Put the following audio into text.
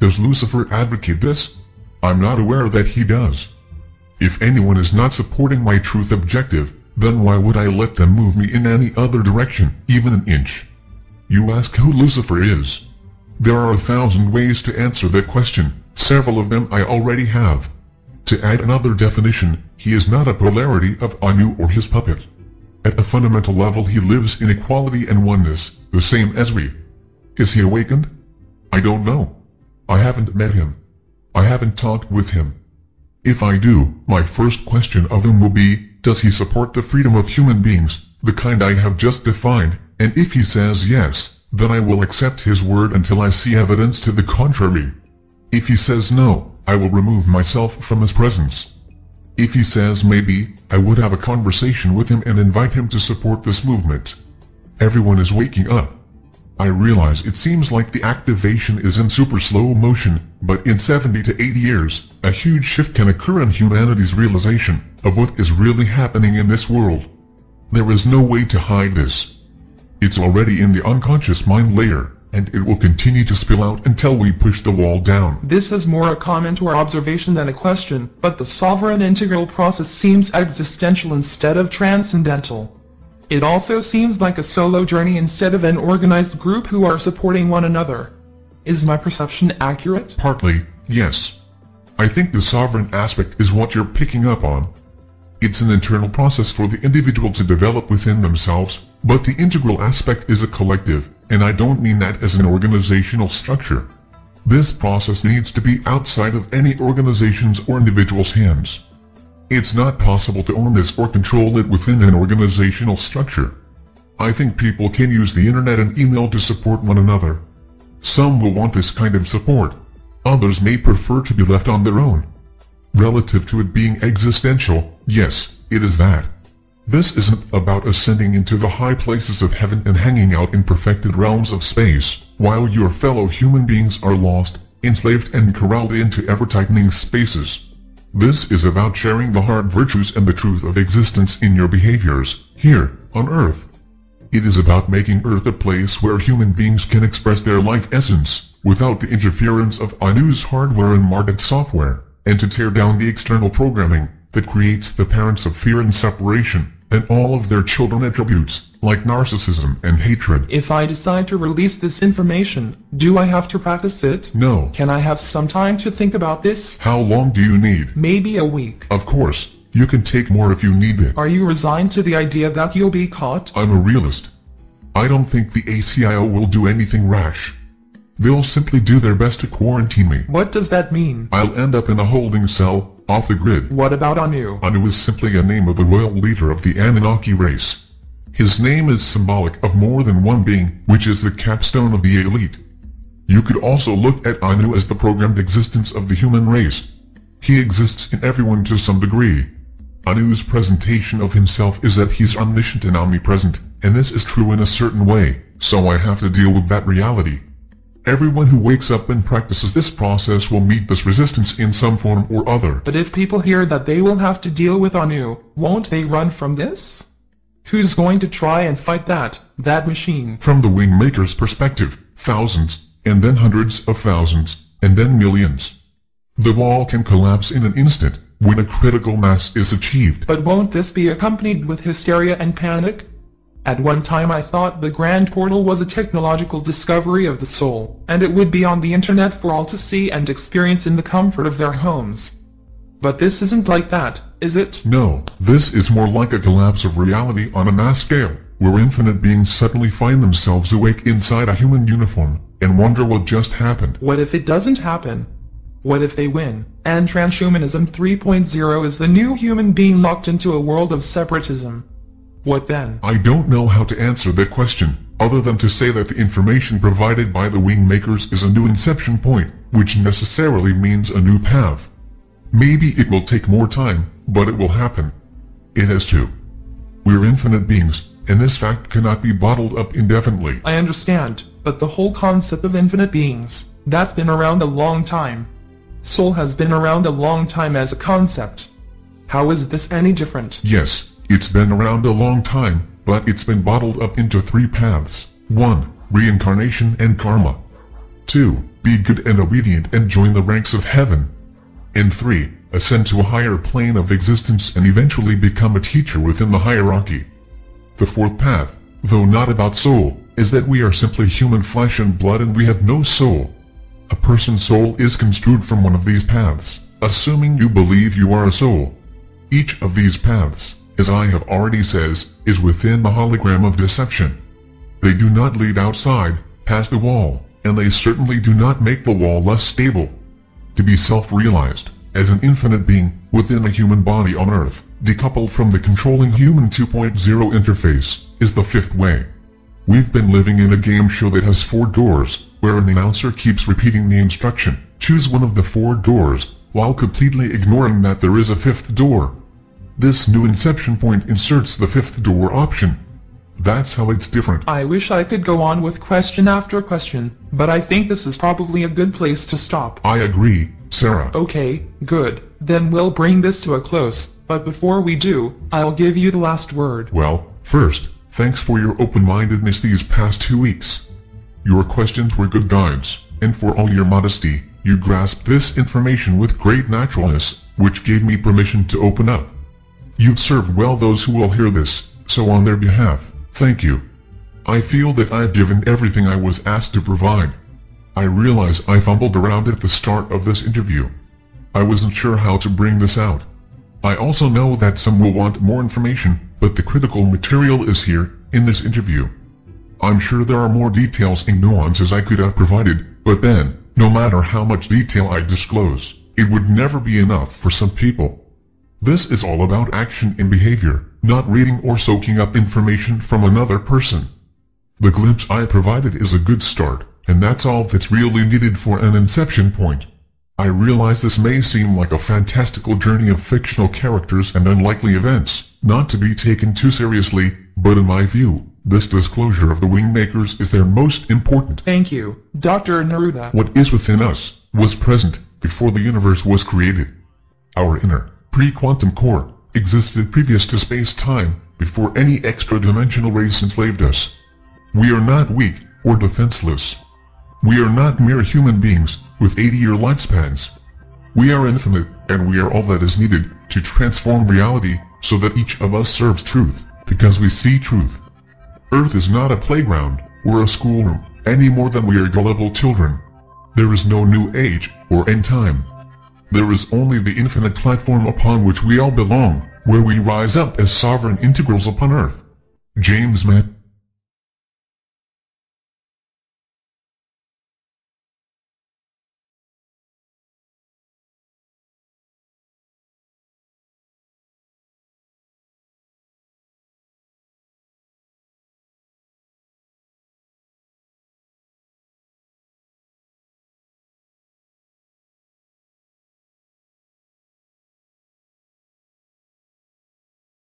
Does Lucifer advocate this? I'm not aware that he does. If anyone is not supporting my truth objective, then why would I let them move me in any other direction, even an inch? You ask who Lucifer is. There are a thousand ways to answer that question, several of them I already have. To add another definition, he is not a polarity of Anu or his puppet. At a fundamental level he lives in equality and oneness, the same as we. Is he awakened? I don't know. I haven't met him. I haven't talked with him. If I do, my first question of him will be, does he support the freedom of human beings, the kind I have just defined, and if he says yes, then I will accept his word until I see evidence to the contrary. If he says no, I will remove myself from his presence. If he says maybe, I would have a conversation with him and invite him to support this movement. Everyone is waking up. I realize it seems like the activation is in super slow motion, but in 70 to 80 years, a huge shift can occur in humanity's realization of what is really happening in this world. There is no way to hide this. It's already in the unconscious mind layer, and it will continue to spill out until we push the wall down. This is more a comment or observation than a question, but the sovereign integral process seems existential instead of transcendental. It also seems like a solo journey instead of an organized group who are supporting one another. Is my perception accurate? Partly, yes. I think the sovereign aspect is what you're picking up on. It's an internal process for the individual to develop within themselves, but the integral aspect is a collective, and I don't mean that as an organizational structure. This process needs to be outside of any organization's or individual's hands. It's not possible to own this or control it within an organizational structure. I think people can use the internet and email to support one another. Some will want this kind of support. Others may prefer to be left on their own. Relative to it being existential, yes, it is that. This isn't about ascending into the high places of heaven and hanging out in perfected realms of space, while your fellow human beings are lost, enslaved and corralled into ever-tightening spaces. This is about sharing the hard virtues and the truth of existence in your behaviors, here, on Earth. It is about making Earth a place where human beings can express their life essence, without the interference of Anu's hardware and market software, and to tear down the external programming that creates the parents of fear and separation, and all of their children attributes, like narcissism and hatred. If I decide to release this information, do I have to practice it? No. Can I have some time to think about this? How long do you need? Maybe a week. Of course, you can take more if you need it. Are you resigned to the idea that you'll be caught? I'm a realist. I don't think the ACIO will do anything rash. They'll simply do their best to quarantine me. What does that mean? I'll end up in a holding cell, off the grid. What about Anu? Anu is simply a name of the royal leader of the Anunnaki race. His name is symbolic of more than one being, which is the capstone of the elite. You could also look at Anu as the programmed existence of the human race. He exists in everyone to some degree. Anu's presentation of himself is that he's omniscient and omnipresent, and this is true in a certain way, so I have to deal with that reality. Everyone who wakes up and practices this process will meet this resistance in some form or other. But if people hear that they will have to deal with Anu, won't they run from this? Who's going to try and fight that, that machine? From the Wingmaker's perspective, thousands, and then hundreds of thousands, and then millions. The wall can collapse in an instant, when a critical mass is achieved. But won't this be accompanied with hysteria and panic? At one time I thought the Grand Portal was a technological discovery of the soul, and it would be on the internet for all to see and experience in the comfort of their homes. But this isn't like that, is it? No, this is more like a collapse of reality on a mass scale, where infinite beings suddenly find themselves awake inside a human uniform, and wonder what just happened. What if it doesn't happen? What if they win, and transhumanism 3.0 is the new human being locked into a world of separatism? What then? I don't know how to answer that question, other than to say that the information provided by the wing makers is a new inception point, which necessarily means a new path. Maybe it will take more time, but it will happen. It has to. We're infinite beings, and this fact cannot be bottled up indefinitely. I understand, but the whole concept of infinite beings, that's been around a long time. Soul has been around a long time as a concept. How is this any different? Yes, it's been around a long time, but it's been bottled up into three paths. 1. Reincarnation and karma. 2. Be good and obedient and join the ranks of heaven. And 3. Ascend to a higher plane of existence and eventually become a teacher within the hierarchy. The fourth path, though not about soul, is that we are simply human flesh and blood and we have no soul. A person's soul is construed from one of these paths, assuming you believe you are a soul. Each of these paths, as I have already says, is within the hologram of deception. They do not lead outside, past the wall, and they certainly do not make the wall less stable. To be self-realized, as an infinite being, within a human body on Earth, decoupled from the controlling human 2.0 interface, is the fifth way. We've been living in a game show that has four doors, where an announcer keeps repeating the instruction, choose one of the four doors, while completely ignoring that there is a fifth door. This new inception point inserts the fifth door option. That's how it's different. I wish I could go on with question after question, but I think this is probably a good place to stop. I agree, Sarah. Okay, good. Then we'll bring this to a close, but before we do, I'll give you the last word. Well, first, thanks for your open-mindedness these past two weeks. Your questions were good guides, and for all your modesty, you grasped this information with great naturalness, which gave me permission to open up. You've served well those who will hear this, so on their behalf, thank you. I feel that I've given everything I was asked to provide. I realize I fumbled around at the start of this interview. I wasn't sure how to bring this out. I also know that some will want more information, but the critical material is here, in this interview. I'm sure there are more details and nuances I could have provided, but then, no matter how much detail I disclose, it would never be enough for some people. This is all about action and behavior, not reading or soaking up information from another person. The glimpse I provided is a good start, and that's all that's really needed for an inception point. I realize this may seem like a fantastical journey of fictional characters and unlikely events, not to be taken too seriously, but in my view, this disclosure of the Wingmakers is their most important. Thank you, Dr. Neruda. What is within us was present before the universe was created. Our inner, pre-quantum core existed previous to space-time, before any extra-dimensional race enslaved us. We are not weak or defenseless. We are not mere human beings with 80-year lifespans. We are infinite, and we are all that is needed to transform reality so that each of us serves truth, because we see truth. Earth is not a playground or a schoolroom, any more than we are gullible children. There is no new age or end time. There is only the infinite platform upon which we all belong, where we rise up as sovereign integrals upon Earth. James Mahu